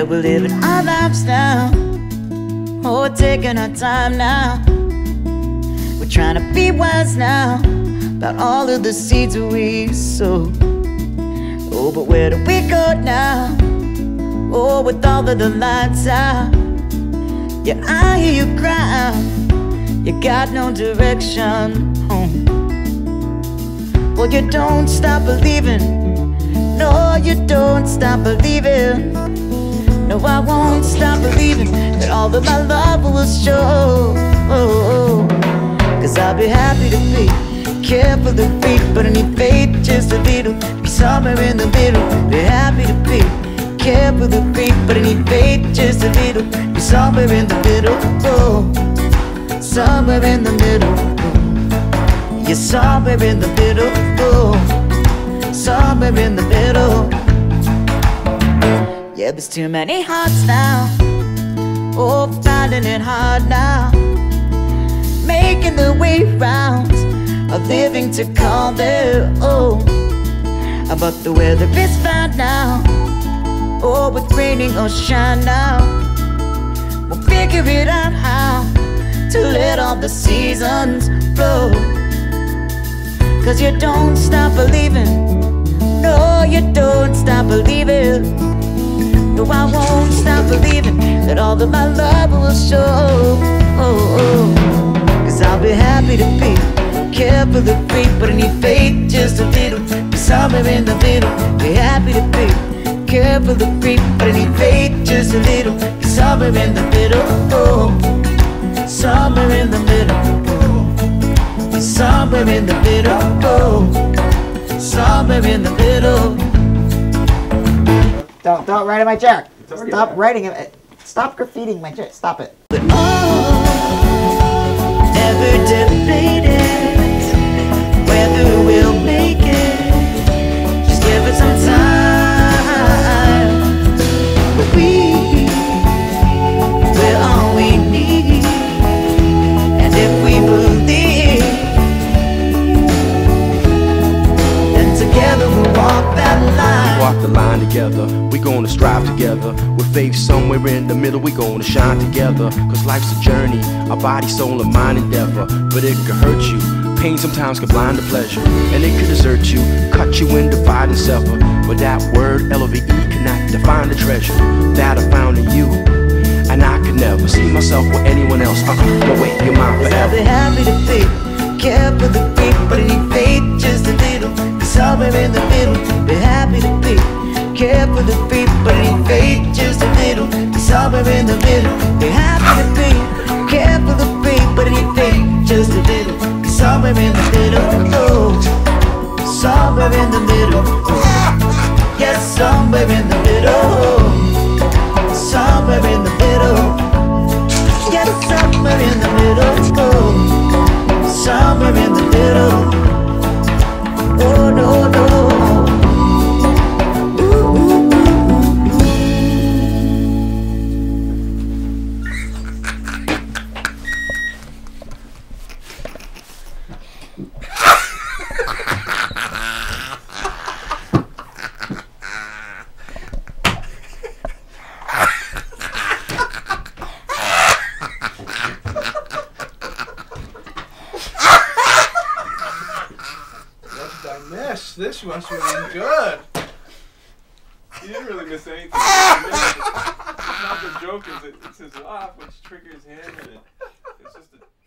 Yeah, we're living our lives now. Oh, taking our time now. We're trying to be wise now about all of the seeds we sow. Oh, but where do we go now? Oh, with all of the lights out. Yeah, I hear you cry. You got no direction home. Well, you don't stop believing. No, you don't stop believing. No, I won't stop believing that all of my love will show. Cause I'll be happy to be careful to be, but I need faith just a little. Be somewhere in the middle. Be happy to be careful to be, but I need faith just a little. Be somewhere in the middle. Oh, somewhere in the middle. You're somewhere in the middle. Oh somewhere in the middle. Yeah, there's too many hearts now. Oh, finding it hard now. Making the way round of living to call their own. Oh. But the weather is fine now. Oh, with raining or shine now. We'll figure it out how to let all the seasons flow. Cause you don't stop believing no, you don't. No, I won't stop believing that all of my love will show. Oh, oh. Cause I'll be happy to be careful to be, but I need faith just a little. Be somewhere in the middle. Be happy to be careful to be, but I need faith just a little. Be somewhere in the middle. Oh, somewhere in the middle. Somewhere in the middle. Oh somewhere in the middle. Don't, don't write in my chair. Stop writing it. Stop graffitiing my chair. Stop it. Oh, Walk the line together, we gonna strive together. With faith somewhere in the middle, we gonna shine together. Cause life's a journey, our body, soul, and mind endeavor. But it can hurt you. Pain sometimes can blind the pleasure, and it could desert you, cut you and divide and sever. But that word, L-O-V-E, cannot define the treasure that I found in you. And I could never see myself with anyone else. Uh-uh, no way, you're mine Cause I'll be happy to be careful to be, but I need faith just a little. Be somewhere in the middle. Be happy to be careful to be, but I need faith just a little. Be somewhere in the middle. Be happy to be careful to be, but I need faith just a little. Be somewhere in the middle. Oh, somewhere in the middle. Yes, somewhere in the middle. This been good. You didn't really miss anything. it's not the joke, is it? It's his laugh, which triggers him, and it, it's just a